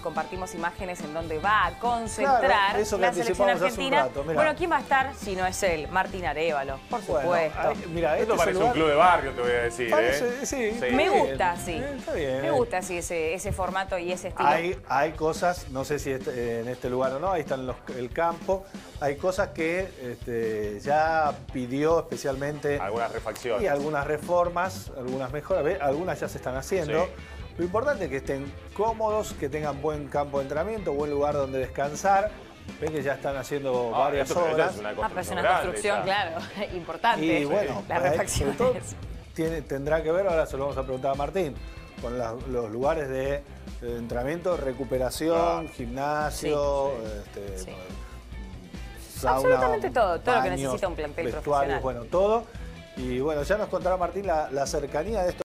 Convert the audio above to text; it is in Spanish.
Compartimos imágenes en donde va a concentrar Claro, eso que la selección un argentina. rato, bueno, ¿quién va a estar si no es él? Martín Arevalo, por Bueno, supuesto. mira, este Esto es el parece un lugar- club de barrio, te voy a decir. Parece- ¿eh? sí, Sí. está Me gusta, sí. Eh, está bien. Me gusta, sí, ese, ese formato y ese estilo. Hay, hay cosas, no sé si este- en este lugar o no, ahí están los- el campo, hay cosas que este, ya pidió especialmente Algunas refacciones. y algunas reformas, algunas mejoras, algunas ya se están haciendo. Sí. Lo importante es que estén cómodos, que tengan buen campo de entrenamiento, buen lugar donde descansar. Ven que ya están haciendo Ah, varias esto- esto obras. es una Ah, pero es construcción una grande, construcción, claro, importante. Y bueno, sobre todo, refacciones. tiene- tendrá que ver, ahora se lo vamos a preguntar a Martín, con la- los lugares de, de entrenamiento, recuperación, gimnasio, Sí. este, Sí. sauna, Absolutamente todo, todo lo que necesita un plantel vestuarios, profesional. bueno, todo. Y bueno, ya nos contará Martín la, la cercanía de esto.